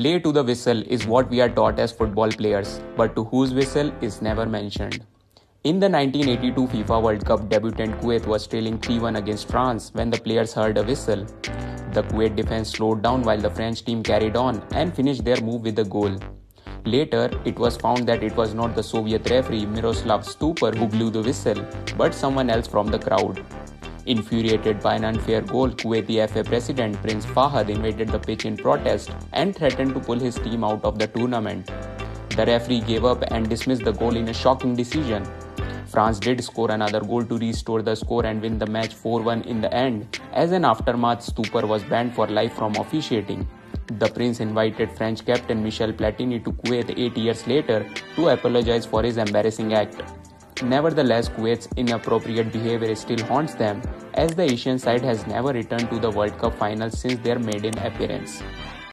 Play to the whistle is what we are taught as football players, but to whose whistle is never mentioned. In the 1982 FIFA World Cup, debutant Kuwait was trailing 3 1 against France when the players heard a whistle. The Kuwait defense slowed down while the French team carried on and finished their move with a goal. Later, it was found that it was not the Soviet referee Miroslav Stupar who blew the whistle, but someone else from the crowd. Infuriated by an unfair goal, Kuwaiti FA president Prince Fahad invaded the pitch in protest and threatened to pull his team out of the tournament. The referee gave up and dismissed the goal in a shocking decision. France did score another goal to restore the score and win the match 4 1 in the end. As an aftermath, Stupar was banned for life from officiating. The prince invited French captain Michel Platini to Kuwait eight years later to apologize for his embarrassing act. Nevertheless, Kuwait's inappropriate behavior still haunts them, as the Asian side has never returned to the World Cup final since their maiden appearance.